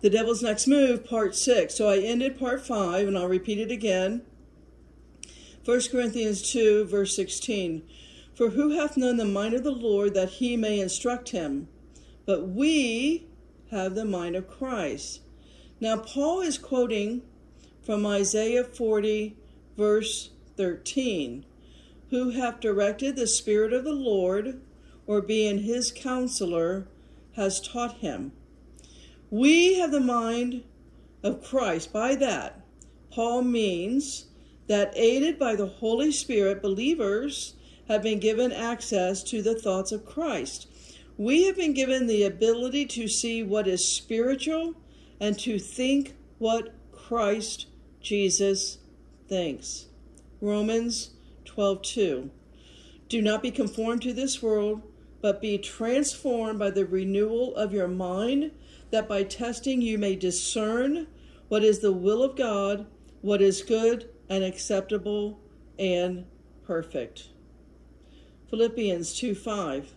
The Devil's Next Move, Part 6. So I ended Part 5, and I'll repeat it again. 1 Corinthians 2, verse 16. For who hath known the mind of the Lord that he may instruct him? But we have the mind of Christ. Now, Paul is quoting from Isaiah 40, verse 13 Who hath directed the Spirit of the Lord, or being his counselor, has taught him. We have the mind of Christ. By that, Paul means that aided by the Holy Spirit, believers have been given access to the thoughts of Christ. We have been given the ability to see what is spiritual and to think what Christ Jesus thinks. Romans 12:2. Do not be conformed to this world, but be transformed by the renewal of your mind, that by testing you may discern what is the will of God, what is good and acceptable and perfect. Philippians 2 5.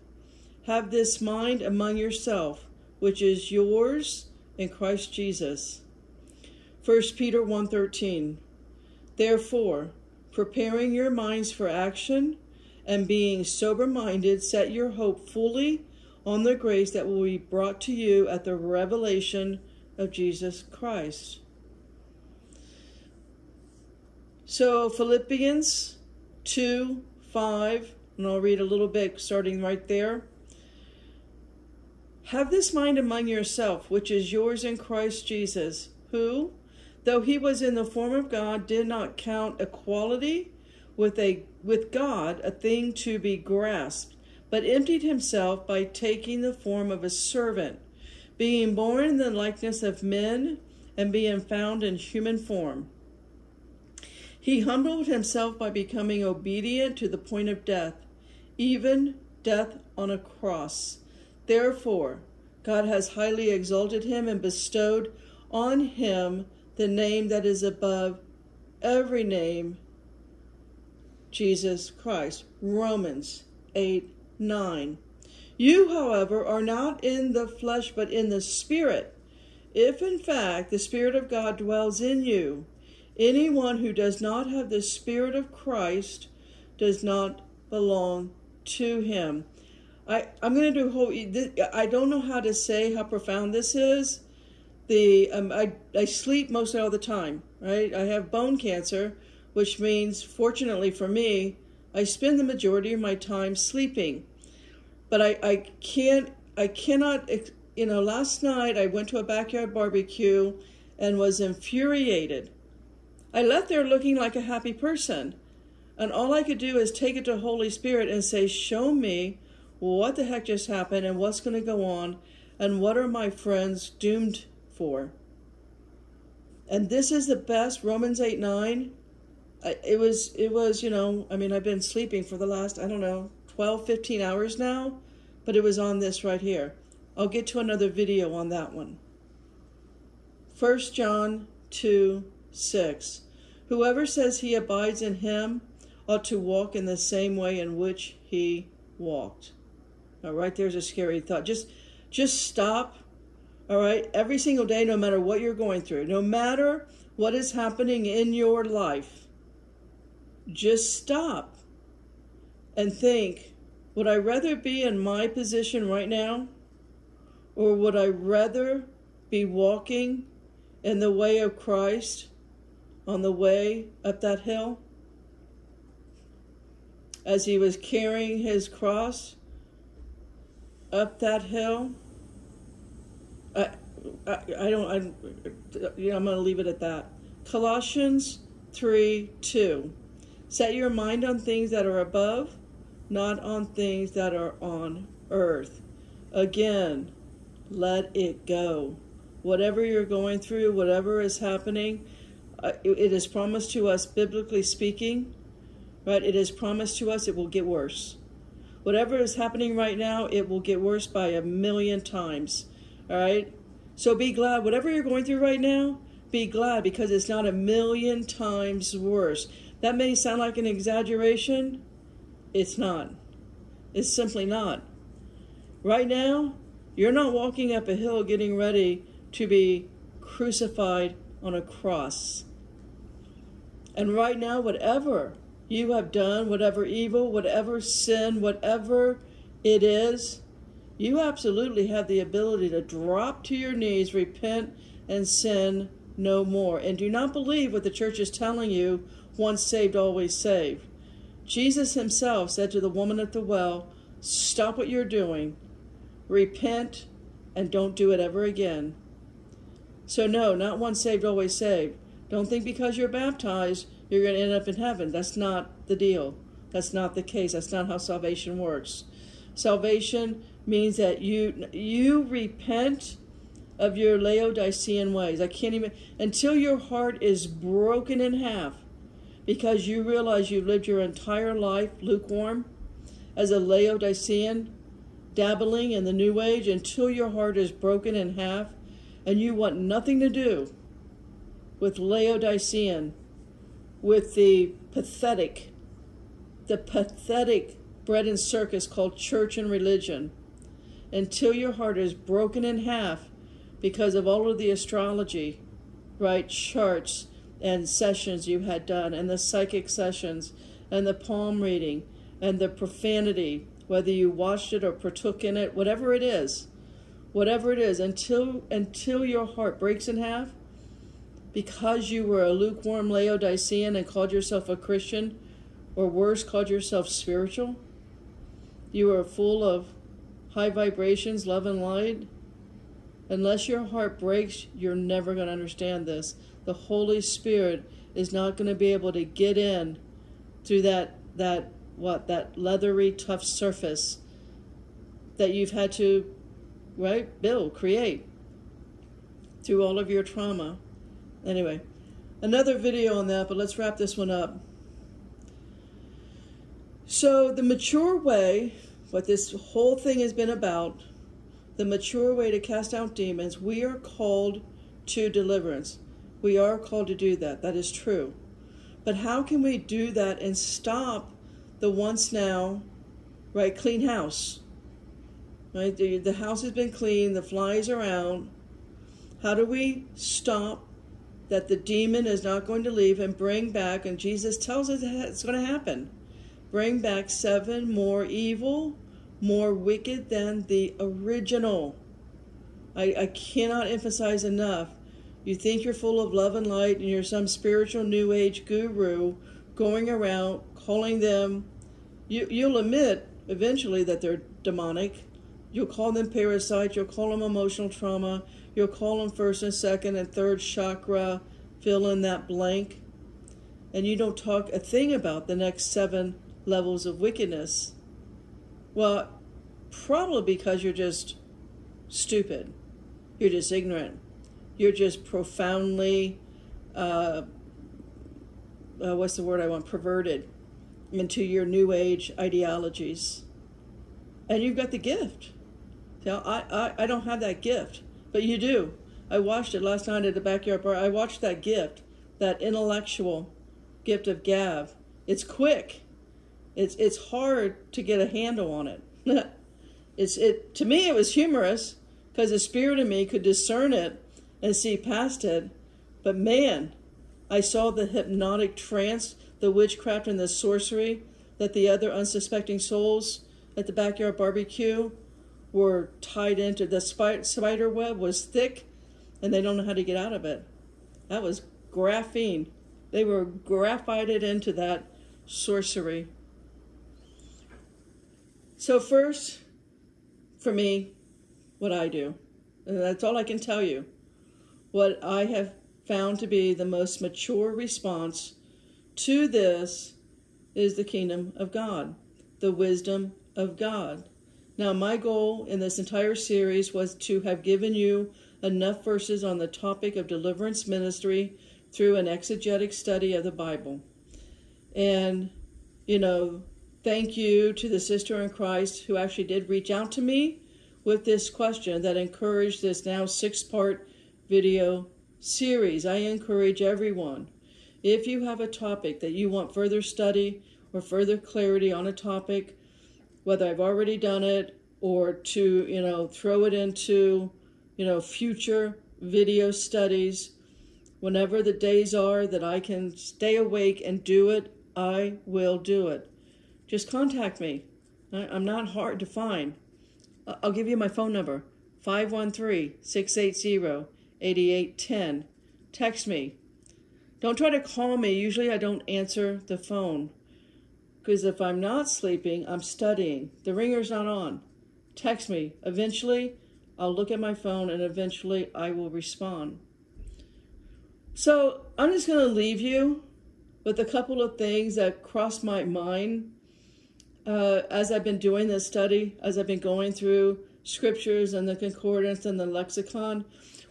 Have this mind among yourself, which is yours in Christ Jesus. 1 Peter 1:13 Therefore, preparing your minds for action and being sober-minded, set your hope fully on the grace that will be brought to you at the revelation of Jesus Christ. So Philippians 2 5, and I'll read a little bit starting right there. Have this mind among yourself, which is yours in Christ Jesus, who, though he was in the form of God, did not count equality with a with God a thing to be grasped, but emptied himself by taking the form of a servant, being born in the likeness of men, and being found in human form. He humbled himself by becoming obedient to the point of death, even death on a cross. Therefore, God has highly exalted him and bestowed on him the name that is above every name, Jesus Christ. Romans 8 9. You, however, are not in the flesh, but in the Spirit. If in fact the Spirit of God dwells in you, anyone who does not have the Spirit of Christ does not belong to him. I, I'm going to do whole, I don't know how to say how profound this is. The um, I, I sleep mostly all the time, right? I have bone cancer, which means, fortunately for me, I spend the majority of my time sleeping but I, I can't, I cannot, you know, last night I went to a backyard barbecue and was infuriated. I left there looking like a happy person. And all I could do is take it to Holy Spirit and say, Show me what the heck just happened and what's going to go on and what are my friends doomed for. And this is the best, Romans 8 9. It was, it was, you know, I mean, I've been sleeping for the last, I don't know, 12, 15 hours now, but it was on this right here. I'll get to another video on that one. 1 John 2, 6. Whoever says he abides in him ought to walk in the same way in which he walked. All right, there's a scary thought. Just, just stop. All right, every single day, no matter what you're going through, no matter what is happening in your life, just stop and think, would I rather be in my position right now? Or would I rather be walking in the way of Christ on the way up that hill? As he was carrying his cross up that hill? I, I, I don't, I, I'm going to leave it at that. Colossians 3 2. Set your mind on things that are above not on things that are on earth. Again, let it go. Whatever you're going through, whatever is happening, uh, it, it is promised to us, biblically speaking, right? It is promised to us it will get worse. Whatever is happening right now, it will get worse by a million times, all right? So be glad. Whatever you're going through right now, be glad because it's not a million times worse. That may sound like an exaggeration, it's not. It's simply not. Right now, you're not walking up a hill getting ready to be crucified on a cross. And right now, whatever you have done, whatever evil, whatever sin, whatever it is, you absolutely have the ability to drop to your knees, repent, and sin no more. And do not believe what the church is telling you once saved, always saved. Jesus himself said to the woman at the well, Stop what you're doing, repent, and don't do it ever again. So, no, not once saved, always saved. Don't think because you're baptized, you're going to end up in heaven. That's not the deal. That's not the case. That's not how salvation works. Salvation means that you you repent of your Laodicean ways. I can't even until your heart is broken in half because you realize you've lived your entire life lukewarm as a Laodicean, dabbling in the new age until your heart is broken in half and you want nothing to do with Laodicean, with the pathetic, the pathetic bread and circus called church and religion, until your heart is broken in half because of all of the astrology, right, charts and sessions you had done, and the psychic sessions, and the palm reading, and the profanity, whether you watched it or partook in it, whatever it is, whatever it is, until until your heart breaks in half, because you were a lukewarm Laodicean and called yourself a Christian, or worse, called yourself spiritual, you are full of high vibrations, love and light. Unless your heart breaks, you're never going to understand this. The Holy Spirit is not going to be able to get in through that that what that leathery tough surface that you've had to right build create through all of your trauma anyway another video on that but let's wrap this one up so the mature way what this whole thing has been about the mature way to cast out demons we are called to deliverance we are called to do that that is true but how can we do that and stop the once now, right, clean house. Right, the, the house has been clean, the flies are out. How do we stop that the demon is not going to leave and bring back, and Jesus tells us it's going to happen, bring back seven more evil, more wicked than the original. I, I cannot emphasize enough. You think you're full of love and light and you're some spiritual new age guru going around calling them you, you'll admit eventually that they're demonic. You'll call them parasites. You'll call them emotional trauma. You'll call them first and second and third chakra. Fill in that blank. And you don't talk a thing about the next seven levels of wickedness. Well, probably because you're just stupid. You're just ignorant. You're just profoundly, uh, uh, what's the word I want? Perverted into your new age ideologies. And you've got the gift. Now, I, I, I don't have that gift, but you do. I watched it last night at the backyard bar. I watched that gift, that intellectual gift of Gav. It's quick. It's it's hard to get a handle on it. it's it to me it was humorous because the spirit in me could discern it and see past it. But man, I saw the hypnotic trance the witchcraft and the sorcery that the other unsuspecting souls at the backyard barbecue were tied into. The spider web was thick and they don't know how to get out of it. That was graphene. They were graphited into that sorcery. So, first, for me, what I do, and that's all I can tell you, what I have found to be the most mature response to this is the kingdom of God, the wisdom of God. Now, my goal in this entire series was to have given you enough verses on the topic of deliverance ministry through an exegetic study of the Bible. And, you know, thank you to the sister in Christ who actually did reach out to me with this question that encouraged this now six part video series. I encourage everyone if you have a topic that you want further study or further clarity on a topic, whether I've already done it or to, you know, throw it into, you know, future video studies. Whenever the days are that I can stay awake and do it, I will do it. Just contact me. I'm not hard to find. I'll give you my phone number 513 680 8810. Text me. Don't try to call me. Usually I don't answer the phone. Because if I'm not sleeping, I'm studying. The ringer's not on. Text me. Eventually, I'll look at my phone and eventually I will respond. So I'm just going to leave you with a couple of things that crossed my mind uh, as I've been doing this study, as I've been going through scriptures and the concordance and the lexicon.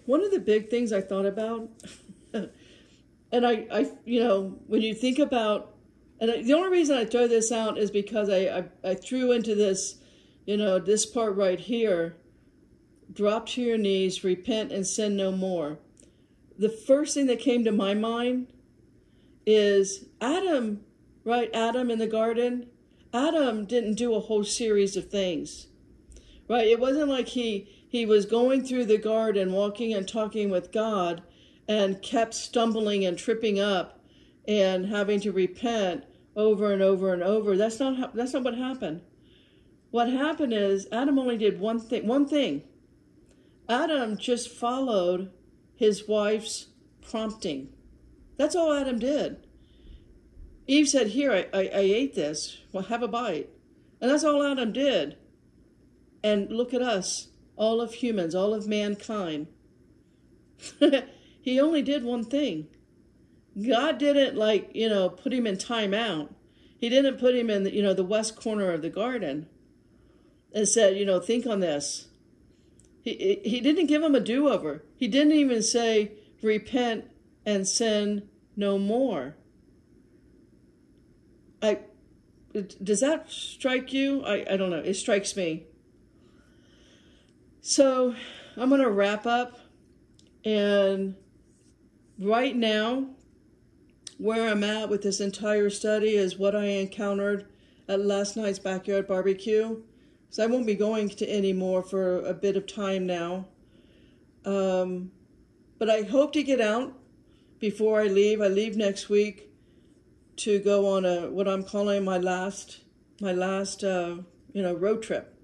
One of the big things I thought about, and I, I, you know, when you think about, and the only reason I throw this out is because I, I, I threw into this, you know, this part right here, drop to your knees, repent and sin no more. The first thing that came to my mind is Adam, right? Adam in the garden. Adam didn't do a whole series of things, right? It wasn't like he he was going through the garden, walking and talking with God, and kept stumbling and tripping up, and having to repent over and over and over. That's not how, that's not what happened. What happened is Adam only did one thing. One thing. Adam just followed his wife's prompting. That's all Adam did. Eve said, Here, I, I, I ate this. Well, have a bite. And that's all Adam did. And look at us, all of humans, all of mankind. he only did one thing. God didn't like, you know, put him in timeout. He didn't put him in, the, you know, the west corner of the garden and said, you know, think on this. He, he didn't give him a do-over. He didn't even say, repent and sin no more. I does that strike you? I, I don't know. It strikes me. So I'm going to wrap up. And right now, where I'm at with this entire study is what I encountered at last night's backyard barbecue. So I won't be going to any more for a bit of time now. Um, but I hope to get out before I leave. I leave next week to go on a what I'm calling my last my last uh, you know road trip.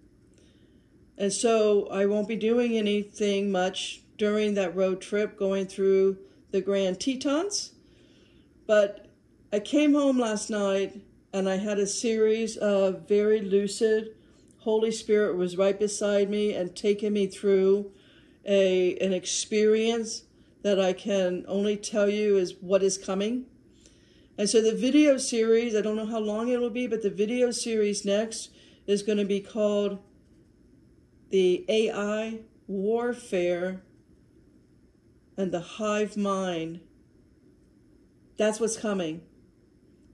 And so I won't be doing anything much during that road trip going through the Grand Tetons. But I came home last night and I had a series of very lucid Holy Spirit was right beside me and taking me through a an experience that I can only tell you is what is coming. And so the video series, I don't know how long it will be, but the video series next is going to be called the AI warfare and the hive mind. That's what's coming.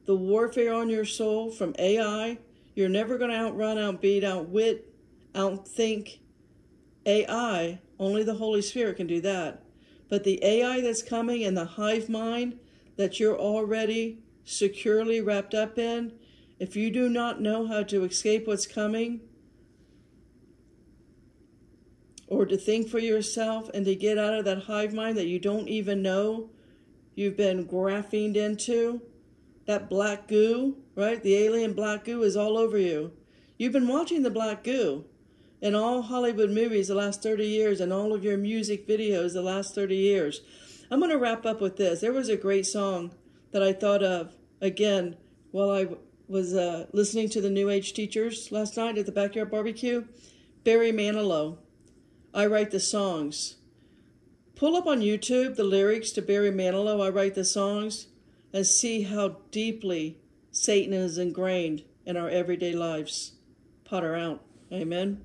The warfare on your soul from AI. You're never going to outrun, outbeat, outwit, outthink AI. Only the Holy Spirit can do that. But the AI that's coming and the hive mind that you're already securely wrapped up in, if you do not know how to escape what's coming, or to think for yourself and to get out of that hive mind that you don't even know you've been graphined into, that black goo, right? The alien black goo is all over you. You've been watching the black goo in all Hollywood movies the last 30 years and all of your music videos the last 30 years. I'm going to wrap up with this. There was a great song that I thought of again while I was uh, listening to the New Age teachers last night at the backyard barbecue. Barry Manilow. I write the songs. Pull up on YouTube the lyrics to Barry Manilow, I write the songs, and see how deeply Satan is ingrained in our everyday lives. Potter out. Amen.